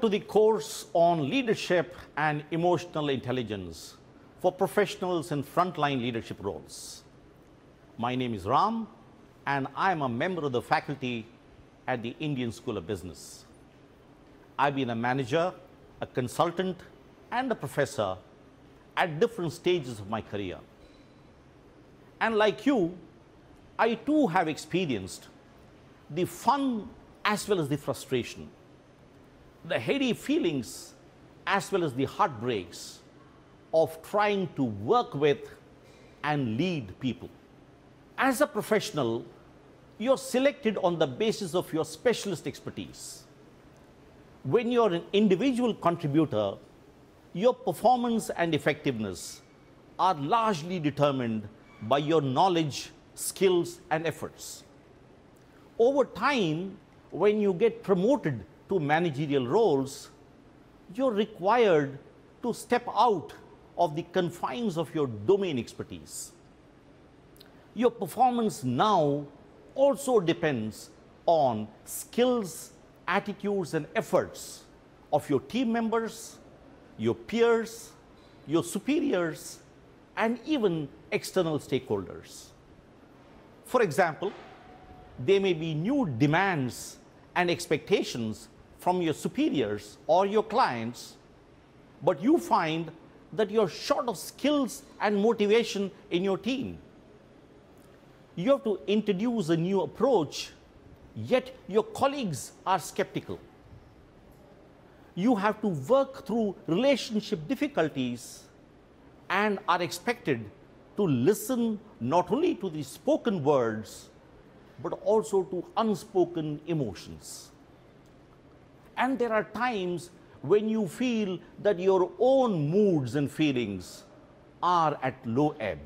To the course on leadership and emotional intelligence for professionals in frontline leadership roles. My name is Ram and I am a member of the faculty at the Indian School of Business. I've been a manager, a consultant and a professor at different stages of my career. And like you, I too have experienced the fun as well as the frustration, the heady feelings as well as the heartbreaks of trying to work with and lead people. As a professional, you're selected on the basis of your specialist expertise. When you're an individual contributor, your performance and effectiveness are largely determined by your knowledge, skills, and efforts. Over time, when you get promoted to managerial roles, you're required to step out of the confines of your domain expertise. Your performance now also depends on skills, attitudes, and efforts of your team members, your peers, your superiors, and even external stakeholders. For example, there may be new demands and expectations from your superiors or your clients, but you find that you're short of skills and motivation in your team. You have to introduce a new approach, yet your colleagues are skeptical. You have to work through relationship difficulties and are expected to listen not only to the spoken words, but also to unspoken emotions. And there are times when you feel that your own moods and feelings are at low ebb.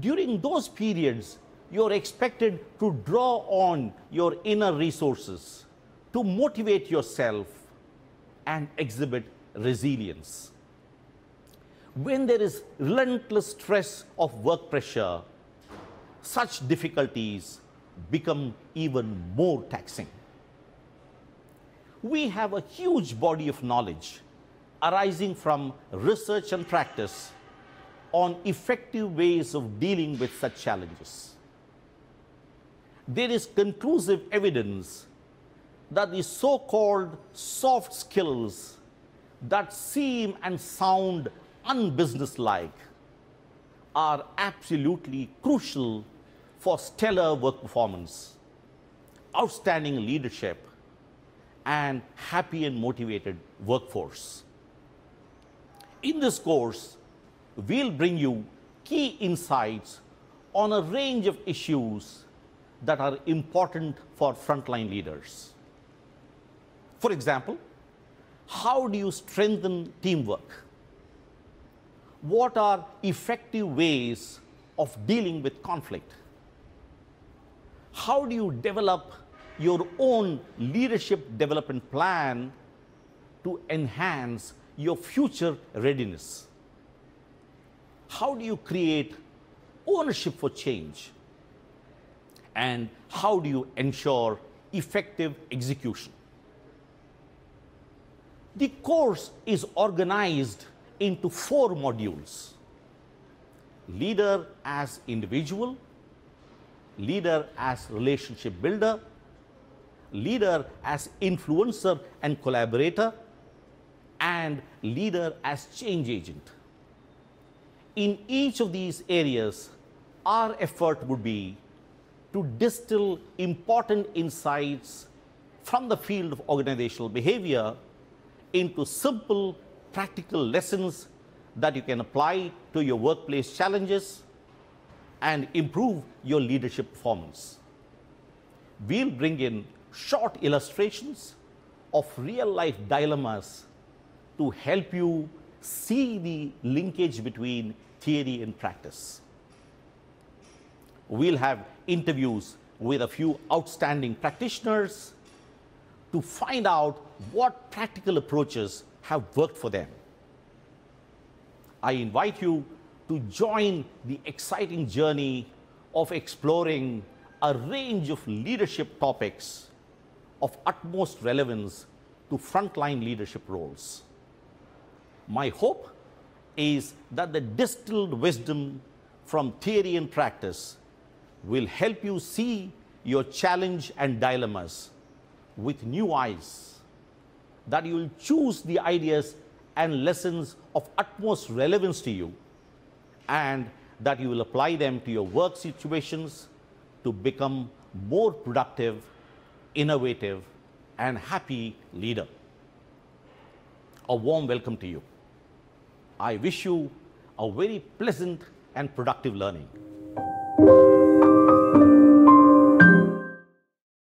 During those periods, you're expected to draw on your inner resources to motivate yourself and exhibit resilience. When there is relentless stress of work pressure, such difficulties become even more taxing. We have a huge body of knowledge arising from research and practice on effective ways of dealing with such challenges. There is conclusive evidence that the so-called soft skills that seem and sound unbusinesslike are absolutely crucial for stellar work performance, outstanding leadership, and happy and motivated workforce. In this course, we'll bring you key insights on a range of issues that are important for frontline leaders. For example, how do you strengthen teamwork? What are effective ways of dealing with conflict? how do you develop your own leadership development plan to enhance your future readiness? How do you create ownership for change? And how do you ensure effective execution? The course is organized into four modules. Leader as individual, leader as relationship builder, leader as influencer and collaborator, and leader as change agent. In each of these areas, our effort would be to distill important insights from the field of organizational behavior into simple, practical lessons that you can apply to your workplace challenges and improve your leadership performance. We'll bring in short illustrations of real life dilemmas to help you see the linkage between theory and practice. We'll have interviews with a few outstanding practitioners to find out what practical approaches have worked for them. I invite you to join the exciting journey of exploring a range of leadership topics of utmost relevance to frontline leadership roles. My hope is that the distilled wisdom from theory and practice will help you see your challenge and dilemmas with new eyes, that you will choose the ideas and lessons of utmost relevance to you, and that you will apply them to your work situations to become more productive, innovative, and happy leader. A warm welcome to you. I wish you a very pleasant and productive learning.